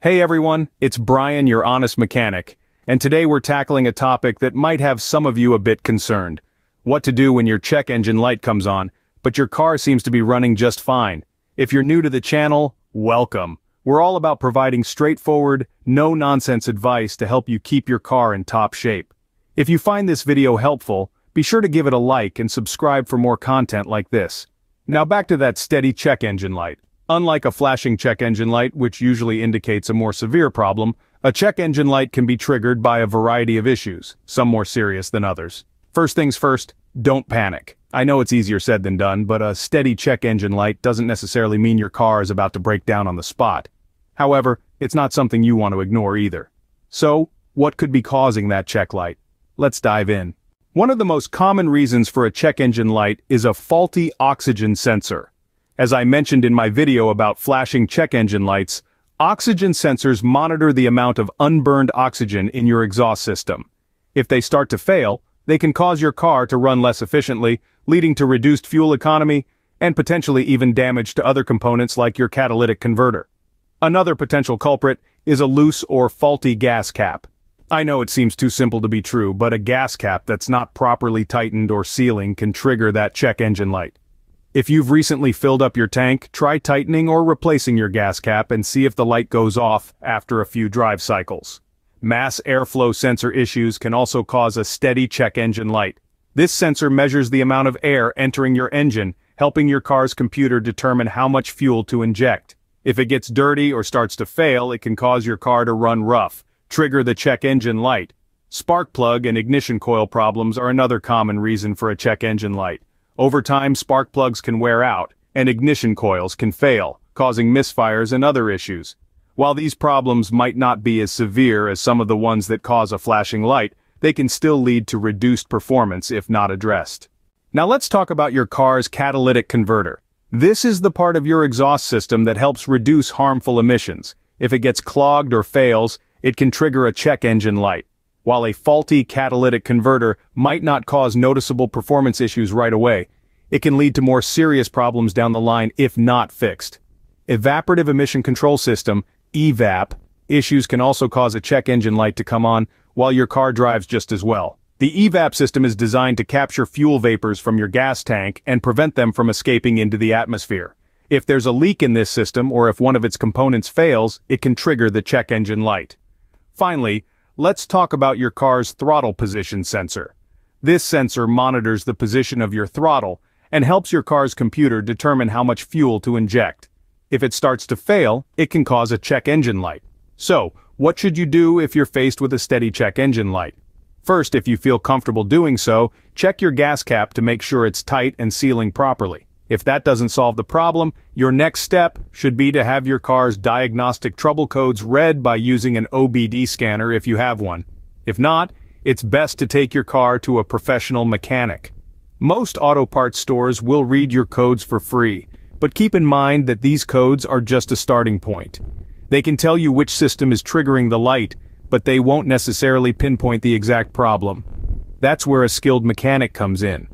Hey everyone, it's Brian, your honest mechanic, and today we're tackling a topic that might have some of you a bit concerned. What to do when your check engine light comes on, but your car seems to be running just fine. If you're new to the channel, welcome. We're all about providing straightforward, no-nonsense advice to help you keep your car in top shape. If you find this video helpful, be sure to give it a like and subscribe for more content like this. Now back to that steady check engine light. Unlike a flashing check engine light which usually indicates a more severe problem, a check engine light can be triggered by a variety of issues, some more serious than others. First things first, don't panic. I know it's easier said than done, but a steady check engine light doesn't necessarily mean your car is about to break down on the spot. However, it's not something you want to ignore either. So, what could be causing that check light? Let's dive in. One of the most common reasons for a check engine light is a faulty oxygen sensor. As I mentioned in my video about flashing check engine lights, oxygen sensors monitor the amount of unburned oxygen in your exhaust system. If they start to fail, they can cause your car to run less efficiently, leading to reduced fuel economy, and potentially even damage to other components like your catalytic converter. Another potential culprit is a loose or faulty gas cap. I know it seems too simple to be true, but a gas cap that's not properly tightened or sealing can trigger that check engine light. If you've recently filled up your tank, try tightening or replacing your gas cap and see if the light goes off after a few drive cycles. Mass airflow sensor issues can also cause a steady check engine light. This sensor measures the amount of air entering your engine, helping your car's computer determine how much fuel to inject. If it gets dirty or starts to fail, it can cause your car to run rough, trigger the check engine light. Spark plug and ignition coil problems are another common reason for a check engine light. Over time spark plugs can wear out, and ignition coils can fail, causing misfires and other issues. While these problems might not be as severe as some of the ones that cause a flashing light, they can still lead to reduced performance if not addressed. Now let's talk about your car's catalytic converter. This is the part of your exhaust system that helps reduce harmful emissions. If it gets clogged or fails, it can trigger a check engine light. While a faulty catalytic converter might not cause noticeable performance issues right away, it can lead to more serious problems down the line if not fixed. Evaporative Emission Control System, EVAP, issues can also cause a check engine light to come on while your car drives just as well. The EVAP system is designed to capture fuel vapors from your gas tank and prevent them from escaping into the atmosphere. If there's a leak in this system or if one of its components fails, it can trigger the check engine light. Finally, Let's talk about your car's throttle position sensor. This sensor monitors the position of your throttle and helps your car's computer determine how much fuel to inject. If it starts to fail, it can cause a check engine light. So, what should you do if you're faced with a steady check engine light? First, if you feel comfortable doing so, check your gas cap to make sure it's tight and sealing properly. If that doesn't solve the problem, your next step should be to have your car's diagnostic trouble codes read by using an OBD scanner if you have one. If not, it's best to take your car to a professional mechanic. Most auto parts stores will read your codes for free, but keep in mind that these codes are just a starting point. They can tell you which system is triggering the light, but they won't necessarily pinpoint the exact problem. That's where a skilled mechanic comes in.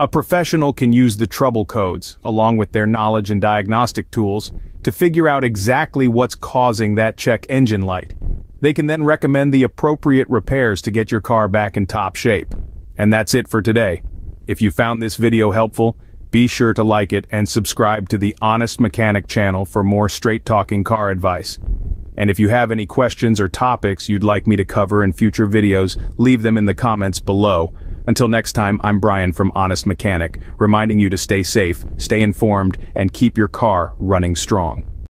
A professional can use the trouble codes, along with their knowledge and diagnostic tools, to figure out exactly what's causing that check engine light. They can then recommend the appropriate repairs to get your car back in top shape. And that's it for today. If you found this video helpful, be sure to like it and subscribe to the Honest Mechanic channel for more straight-talking car advice. And if you have any questions or topics you'd like me to cover in future videos, leave them in the comments below, until next time, I'm Brian from Honest Mechanic, reminding you to stay safe, stay informed, and keep your car running strong.